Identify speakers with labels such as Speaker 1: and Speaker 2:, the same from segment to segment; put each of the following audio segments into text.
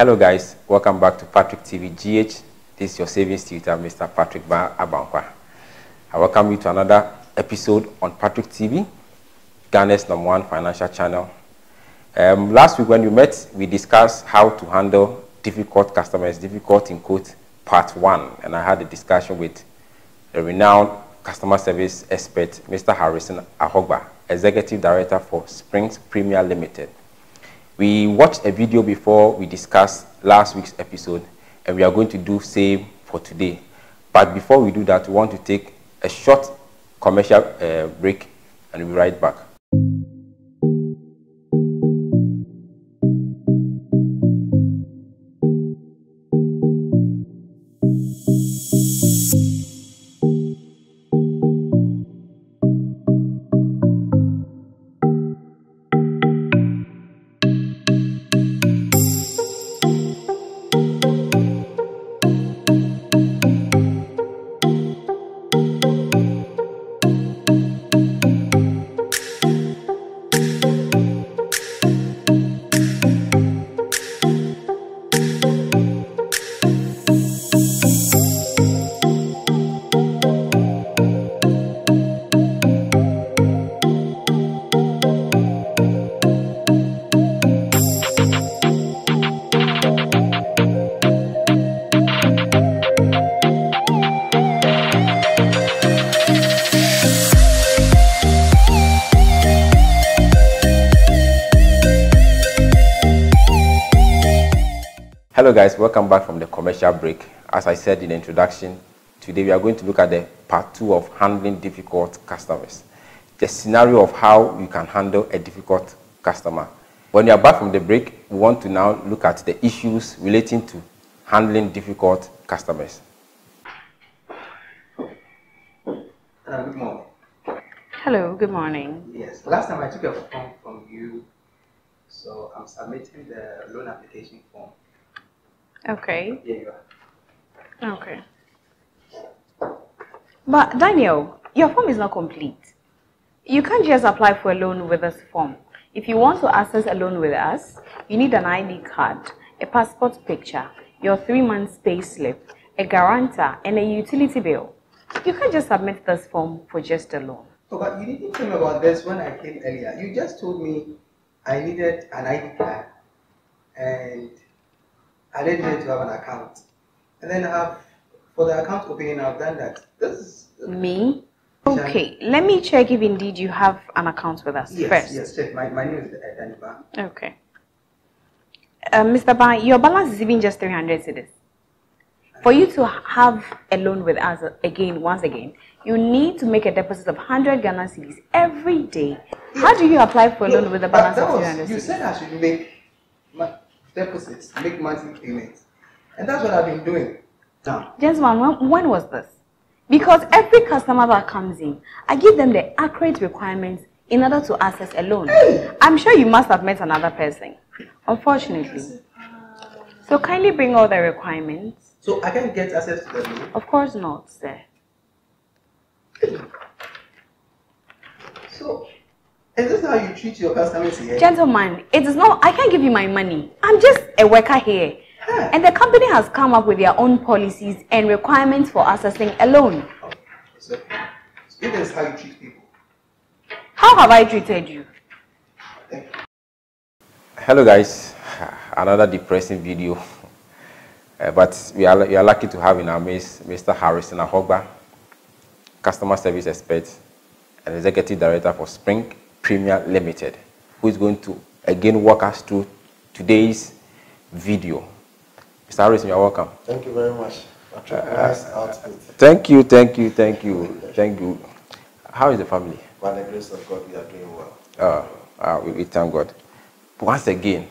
Speaker 1: Hello guys, welcome back to Patrick TV GH. This is your savings tutor, Mr. Patrick Ba Abankwa. I welcome you to another episode on Patrick TV, Ghana's number one financial channel. Um, last week when we met, we discussed how to handle difficult customers, difficult in quote, part one. And I had a discussion with the renowned customer service expert, Mr. Harrison Ahogba, Executive Director for Springs Premier Limited. We watched a video before we discussed last week's episode, and we are going to do same for today. But before we do that, we want to take a short commercial uh, break, and we'll be right back. Guys, welcome back from the commercial break. As I said in the introduction, today we are going to look at the part two of handling difficult customers. The scenario of how you can handle a difficult customer. When you are back from the break, we want to now look at the issues relating to handling difficult customers.
Speaker 2: Uh, good morning.
Speaker 3: Hello, good morning.
Speaker 2: Yes, last time I took a form from you, so I'm submitting the loan application form.
Speaker 3: Okay,
Speaker 2: Here
Speaker 3: okay. But Daniel, your form is not complete. You can't just apply for a loan with this form. If you want to access a loan with us, you need an ID card, a passport picture, your three months pay slip, a guarantor, and a utility bill. You can't just submit this form for just a loan.
Speaker 2: Oh, but you didn't tell me about this when I came earlier. You just told me I needed an ID card and I didn't need to have an account. And then I have, for the account opening, I've done that. This is.
Speaker 3: Me? Okay, let me check if indeed you have an account with us
Speaker 2: Yes,
Speaker 3: first.
Speaker 2: yes, check. My, my name is uh, Daniba.
Speaker 3: Okay. Uh, Mr. Ban, your balance is even just 300 cedis. For you to have a loan with us uh, again, once again, you need to make a deposit of 100 Ghana cedis every day. How do you apply for a loan with a balance of
Speaker 2: was-
Speaker 3: 300
Speaker 2: You said I should make my deposits, make monthly payments. And that's what I've been doing. Now,
Speaker 3: Gentlemen, when, when was this? Because every customer that comes in, I give them the accurate requirements in order to access a loan. I'm sure you must have met another person, unfortunately. So kindly bring all the requirements.
Speaker 2: so I can get access to the loan.
Speaker 3: Of course not, sir.
Speaker 2: So, is this how you treat your customers here?
Speaker 3: Gentlemen, it is not, I can't give you my money. I'm just a worker here.
Speaker 2: Huh.
Speaker 3: And the company has come up with their own policies and requirements for accessing a loan.
Speaker 2: So, if this is how you treat people,
Speaker 3: How have I treated you?
Speaker 2: you.
Speaker 1: Hello guys, another depressing video. Uh, but we are, we are lucky to have in our midst Mr. Harrison Ahogba, customer service expert and executive director for Spring Premier Limited, who is going to again walk us through today's video. Mr. Harrison, you're welcome.
Speaker 4: Thank you very much. Patrick, nice outfit.
Speaker 1: Thank you, thank you, thank you, thank you. How is the family?
Speaker 4: By the grace of God, we are doing well.
Speaker 1: Uh, uh, we, we thank God. But once again,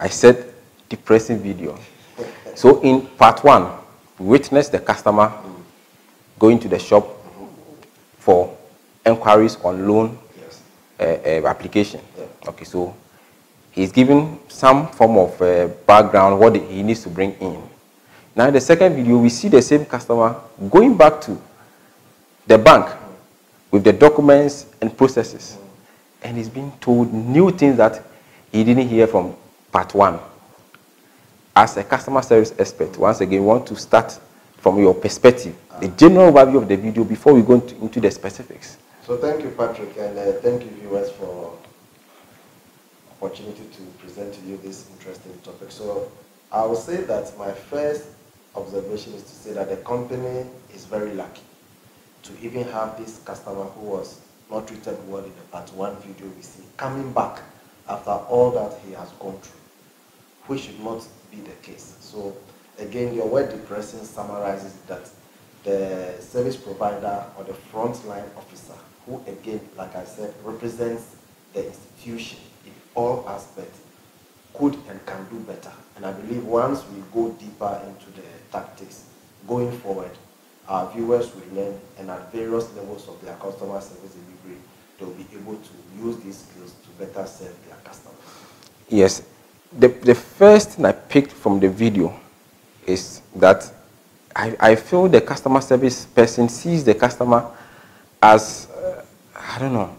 Speaker 1: I said depressing video. So in part one, we witnessed the customer going to the shop for enquiries on loan uh, uh, application.
Speaker 4: Yeah.
Speaker 1: Okay, so he's given some form of uh, background what he needs to bring in. Now in the second video, we see the same customer going back to the bank with the documents and processes. And he's being told new things that he didn't hear from part one. as a customer service expert, once again, want to start from your perspective, the general overview of the video before we go into the specifics.
Speaker 4: So thank you, Patrick, and uh, thank you, viewers, for opportunity to present to you this interesting topic. So I will say that my first observation is to say that the company is very lucky to even have this customer who was not treated well in the part one video we see coming back after all that he has gone through, which should not be the case. So again, your word depressing summarizes that the service provider or the frontline officer, who again, like I said, represents the institution in all aspects, could and can do better. And I believe once we go deeper into the tactics going forward, our viewers will learn and at various levels of their customer service delivery, they'll be able to use these skills to better serve their customers.
Speaker 1: Yes. The, the first thing I picked from the video is that I, I feel the customer service person sees the customer as, I don't know,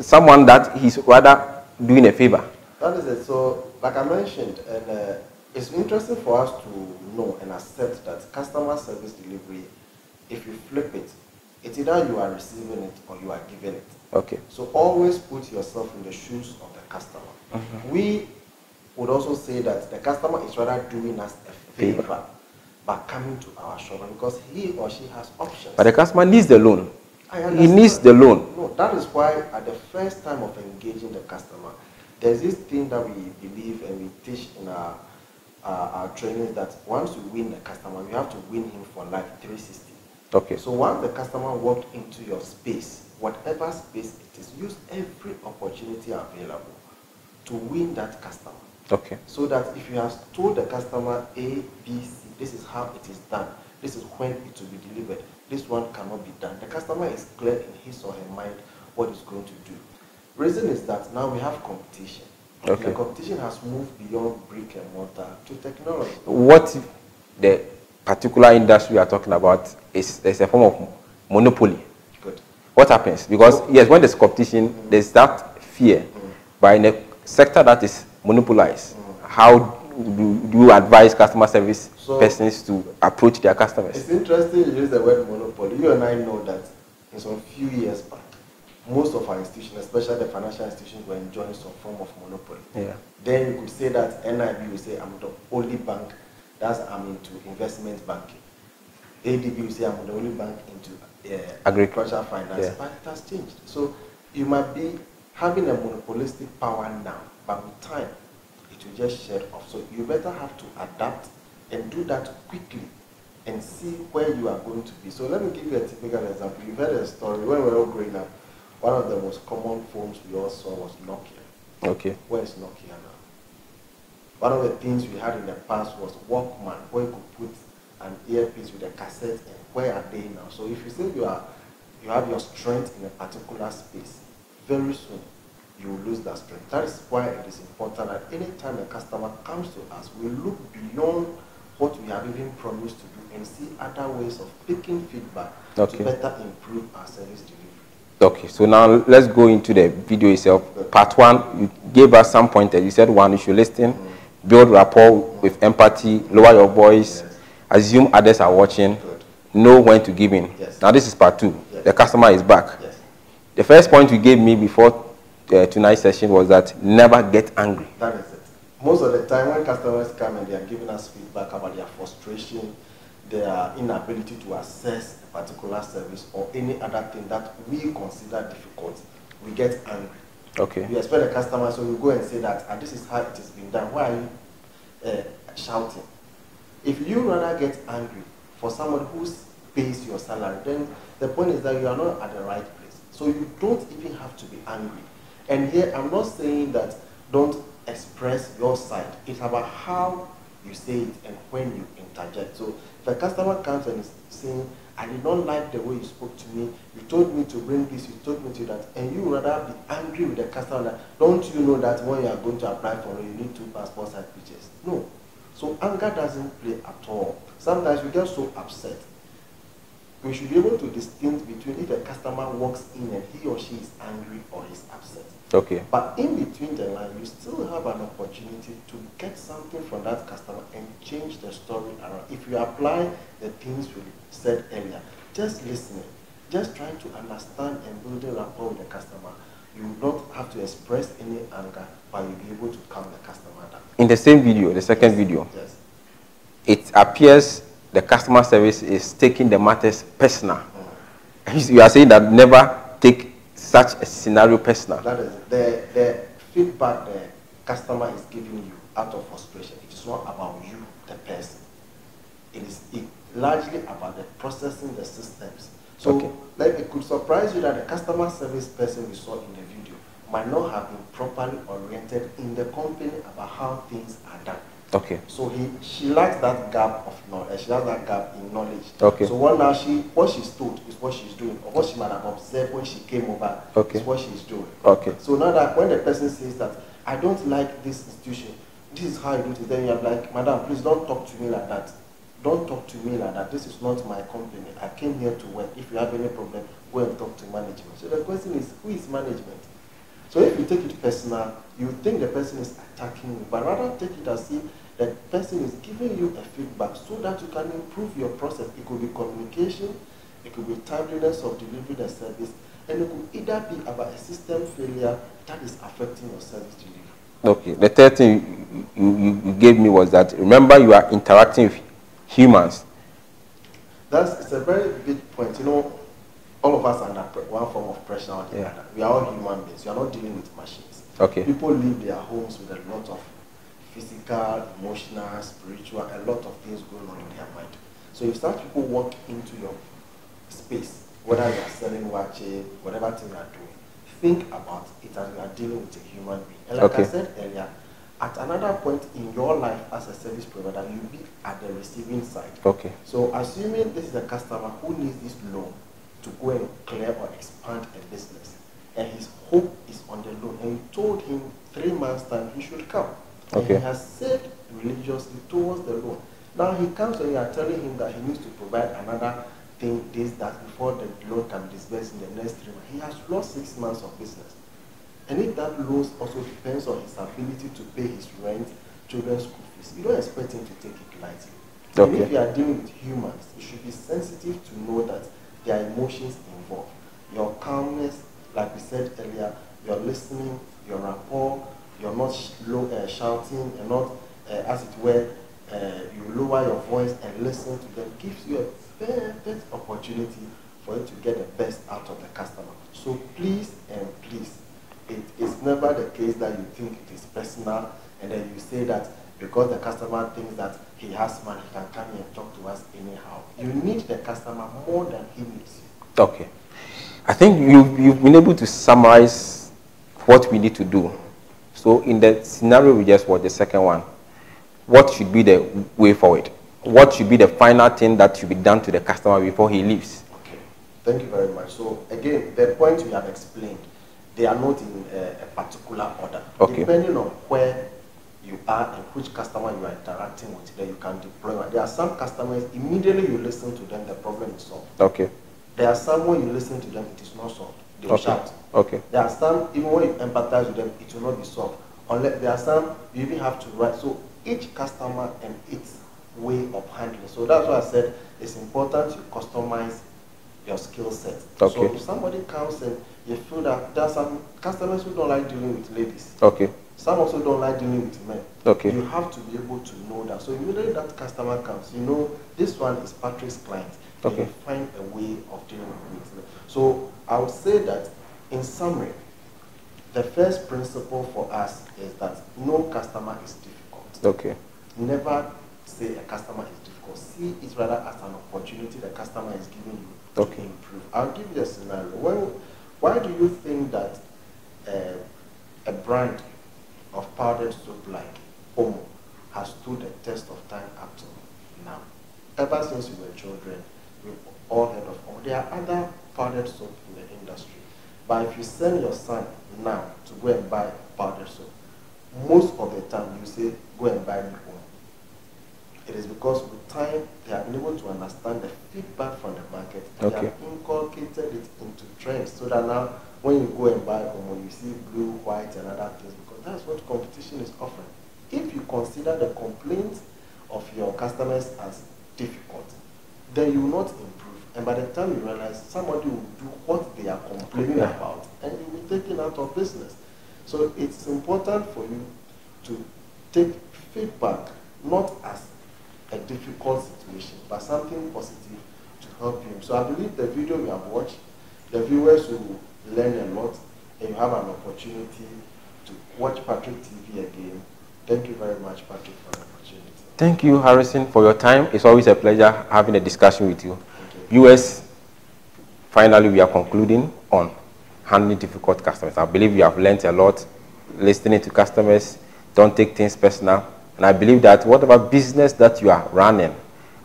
Speaker 1: someone that he's rather doing a favor.
Speaker 4: That is it. So, like I mentioned, and uh, it's interesting for us to know and accept that customer service delivery, if you flip it, it's either you are receiving it or you are giving it.
Speaker 1: Okay.
Speaker 4: So always put yourself in the shoes of the customer.
Speaker 1: Mm-hmm.
Speaker 4: We would also say that the customer is rather doing us a favor
Speaker 1: Favor.
Speaker 4: by coming to our shop because he or she has options.
Speaker 1: But the customer needs the loan. He needs the loan.
Speaker 4: No, that is why at the first time of engaging the customer, there's this thing that we believe and we teach in our our, our training that once you win the customer, you have to win him for life 360.
Speaker 1: Okay.
Speaker 4: So once the customer walked into your space, whatever space it is, use every opportunity available to win that customer.
Speaker 1: Okay.
Speaker 4: So that if you have told the customer A, B, C, this is how it is done, this is when it will be delivered, this one cannot be done. The customer is clear in his or her mind what it's going to do. Reason is that now we have competition.
Speaker 1: Okay.
Speaker 4: The competition has moved beyond brick and mortar to technology.
Speaker 1: What if the particular industry we are talking about is, is a form of monopoly?
Speaker 4: Good.
Speaker 1: What happens? Because yes, when there's competition, mm. there's that fear. Mm. But in a sector that is monopolized, mm. how do, do you advise customer service
Speaker 4: So-
Speaker 1: persons to approach their customers?
Speaker 4: It's interesting you use the word monopoly. You and I know that in some few years back, most of our institutions, especially the financial institutions, were enjoying some form of monopoly.
Speaker 1: Yeah.
Speaker 4: Then you could say that NIB will say, I'm the only bank that's I'm into investment banking. ADB will say, I'm the only bank into uh, agricultural finance.
Speaker 1: Yeah.
Speaker 4: But it has changed. So you might be having a monopolistic power now, but with time, it will just shed off. So you better have to adapt and do that quickly and see where you are going to be. So let me give you a typical example. You've heard a story when we were all growing up. One of the most common phones we all saw was Nokia.
Speaker 1: Okay.
Speaker 4: Where is Nokia now? One of the things we had in the past was Walkman, where you could put an earpiece with a cassette and Where are they now? So if you say you are, you have your strength in a particular space, very soon you will lose that strength. That is why it is important that anytime a customer comes to us, we look beyond what we have even promised to do and see other ways of taking feedback
Speaker 1: Okay.
Speaker 4: to better improve our service delivery.
Speaker 1: Okay, so now let's go into the video itself. Part one, you gave us some pointers. You said one, you should listen, build rapport with empathy, lower your voice,
Speaker 4: Yes.
Speaker 1: assume others are watching,
Speaker 4: Good.
Speaker 1: know when to give in.
Speaker 4: Yes.
Speaker 1: Now this is part two.
Speaker 4: Yes.
Speaker 1: The customer is back.
Speaker 4: Yes.
Speaker 1: The first point you gave me before uh, tonight's session was that never get angry.
Speaker 4: That is it. Most of the time when customers come and they are giving us feedback about their frustration, their inability to access a particular service or any other thing that we consider difficult, we get angry.
Speaker 1: Okay.
Speaker 4: We expect the customer, so we go and say that, and this is how it has been done. Why are you uh, shouting? If you rather get angry for someone who pays your salary, then the point is that you are not at the right place. So you don't even have to be angry. And here, I'm not saying that don't express your side. It's about how you say it and when you interject. So if a customer comes and is saying, I did not like the way you spoke to me, you told me to bring this, you told me to that, and you rather be angry with the customer don't you know that when you are going to apply for it, you need two passport size pictures? No. So anger doesn't play at all. Sometimes we get so upset. We should be able to distinguish between if a customer walks in and he or she is angry or is upset.
Speaker 1: Okay.
Speaker 4: But in between the line, you still have an opportunity to get something from that customer and change the story around. If you apply the things we said earlier, just listening, just trying to understand and building rapport with the customer, you will not have to express any anger, but you'll be able to calm the customer down.
Speaker 1: In the same video, the second video,
Speaker 4: Yes.
Speaker 1: it appears the customer service is taking the matters personal. You are saying that never take such a scenario personal.
Speaker 4: That is the, the feedback the customer is giving you out of frustration. It is not about you, the person. It is it largely about the processing the systems. So
Speaker 1: Okay.
Speaker 4: like it could surprise you that the customer service person we saw in the video might not have been properly oriented in the company about how things are done.
Speaker 1: Okay.
Speaker 4: So he, she lacks that gap of knowledge. She has that gap in knowledge.
Speaker 1: Okay.
Speaker 4: So what now she, what she's told is what she's doing, or what she might have observed when she came over
Speaker 1: Okay.
Speaker 4: is what she's doing.
Speaker 1: Okay.
Speaker 4: So now that when the person says that I don't like this institution, this is how you do it, then you're like, Madam, please don't talk to me like that. Don't talk to me like that. This is not my company. I came here to work. If you have any problem, go and talk to management. So the question is, who is management? So if you take it personal, you think the person is attacking you, but rather take it as if the person is giving you a feedback so that you can improve your process. It could be communication, it could be timeliness of delivering the service, and it could either be about a system failure that is affecting your service delivery.
Speaker 1: Okay. The third thing you, you, you gave me was that remember you are interacting with humans.
Speaker 4: That's it's a very big point. You know, all of us are under one form of pressure or the
Speaker 1: Yeah.
Speaker 4: other. We are all human beings. We are not dealing with machines.
Speaker 1: Okay.
Speaker 4: People leave their homes with a lot of physical, emotional, spiritual, a lot of things going on in their mind. So if such people walk into your space, whether you are selling watch, whatever thing you are doing, think about it as you are dealing with a human being. And like I said earlier, at another point in your life as a service provider, you'll be at the receiving side.
Speaker 1: Okay.
Speaker 4: So assuming this is a customer who needs this loan to go and clear or expand a business, and his hope is on the loan, and you told him three months time he should come, and
Speaker 1: Okay.
Speaker 4: he has saved religiously towards the loan. Now he comes and you are telling him that he needs to provide another thing, this, that, before the loan can be disbursed in the next three months. He has lost six months of business. And if that loan also depends on his ability to pay his rent, children's school fees, you don't expect him to take it lightly. And
Speaker 1: Okay.
Speaker 4: if you are dealing with humans, you should be sensitive to know that there are emotions involved. Your calmness, like we said earlier, your listening, your rapport, you're not low, uh, shouting and not, uh, as it were, uh, you lower your voice and listen to them, gives you a perfect opportunity for you to get the best out of the customer. So please and please, it is never the case that you think it is personal and then you say that because the customer thinks that he has money, he can come here and talk to us anyhow. You need the customer more than he needs you.
Speaker 1: Okay. I think you, you've been able to summarize what we need to do. So in the scenario we just watched, the second one, what should be the way forward? What should be the final thing that should be done to the customer before he leaves?
Speaker 4: Okay, thank you very much. So again, the points we have explained, they are not in a, a particular order.
Speaker 1: Okay.
Speaker 4: Depending on where you are and which customer you are interacting with, then you can deploy. There are some customers, immediately you listen to them, the problem is solved.
Speaker 1: Okay.
Speaker 4: There are some when you listen to them, it is not solved. They will
Speaker 1: Okay.
Speaker 4: shout.
Speaker 1: Okay.
Speaker 4: There are some, even when you empathize with them, it will not be solved. Unless there are some, you even have to write. So each customer and its way of handling. So that's why I said it's important you customize your skill set.
Speaker 1: Okay.
Speaker 4: So if somebody comes and you feel that there are some customers who don't like dealing with ladies.
Speaker 1: Okay.
Speaker 4: Some also don't like dealing with men.
Speaker 1: Okay.
Speaker 4: You have to be able to know that. So immediately that customer comes, you know this one is Patrick's client. and
Speaker 1: Okay.
Speaker 4: You find a way of dealing with them. So I would say that in summary, the first principle for us is that no customer is difficult.
Speaker 1: Okay.
Speaker 4: Never say a customer is difficult. See it rather as an opportunity the customer is giving you to
Speaker 1: Okay.
Speaker 4: improve. I'll give you a scenario. When, why do you think that uh, a brand of powdered soap like Omo has stood the test of time up till now? Ever since we were children, we've all heard of Omo. There are other powdered soap in the industry. But if you send your son now to go and buy powdered soap, most of the time you say, go and buy me Omo. It is because with time they have been able to understand the feedback from the market and they have inculcated it into trends so that now when you go and buy Omo, you see blue, white, and other things because that's what competition is offering. If you consider the complaints of your customers as difficult, then you will not improve. And by the time you realize somebody will do what they are complaining
Speaker 1: Yeah.
Speaker 4: about, and you will be taken out of business. So it's important for you to take feedback not as a difficult situation, but something positive to help him. So I believe the video we have watched, the viewers will learn a lot and you have an opportunity to watch Patrick TV again. Thank you very much, Patrick, for the opportunity.
Speaker 1: Thank you, Harrison, for your time. It's always a pleasure having a discussion with you.
Speaker 4: You.
Speaker 1: US, finally, we are concluding on handling difficult customers. I believe you have learned a lot listening to customers. Don't take things personal. And I believe that whatever business that you are running,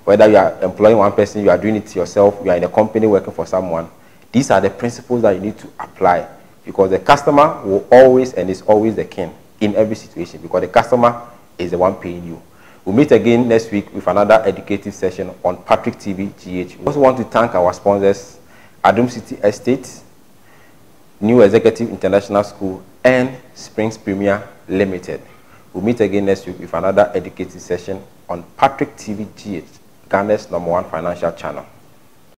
Speaker 1: whether you are employing one person, you are doing it yourself, you are in a company working for someone, these are the principles that you need to apply because the customer will always and is always the king in every situation because the customer is the one paying you. We'll meet again next week with another educative session on Patrick TV GH. We also want to thank our sponsors, Adum City Estate, New Executive International School, and Springs Premier Limited. We'll meet again next week with another educative session on Patrick TV GH, Ghana's number one financial channel.